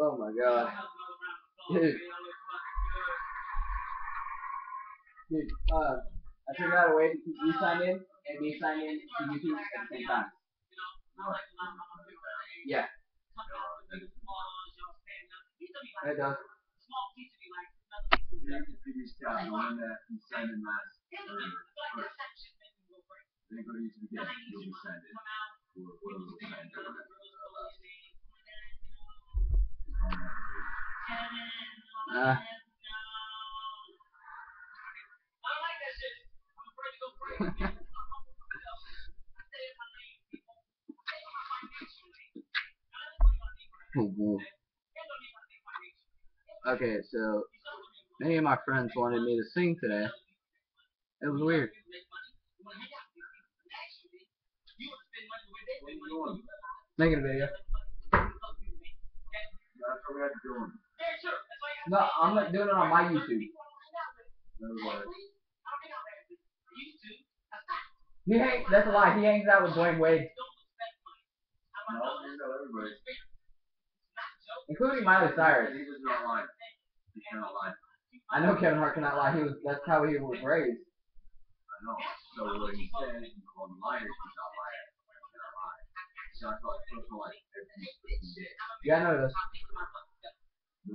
Oh my god. Dude. Dude, uh, I figured out a way to keep you signed in and me signed in to YouTube at the same time. Yeah. It does. Then go to YouTube again. You'll be signed in. Oh. Okay, so many of my friends wanted me to sing today. It was weird. Making a video. What we have to do. No, I'm not doing it on my YouTube. Otherwise, He hangs, that's a lie. He hangs out with Dwyane Wade, no, including Miley Cyrus. He was not lying. He cannot lie. I know Kevin Hart cannot lie. He was that's how he was raised. I know. So what he said, you call him liars, he's not lying. He cannot lie. So I feel like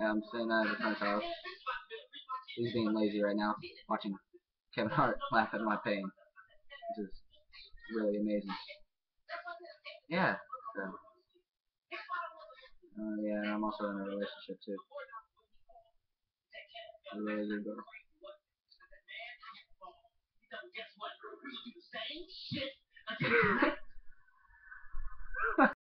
Yeah, I'm sitting at a friend's house. He's being lazy right now, watching Kevin Hart laugh at my pain, which is really amazing. Yeah, so. Uh, yeah, and I'm also in a relationship too. A really good girl.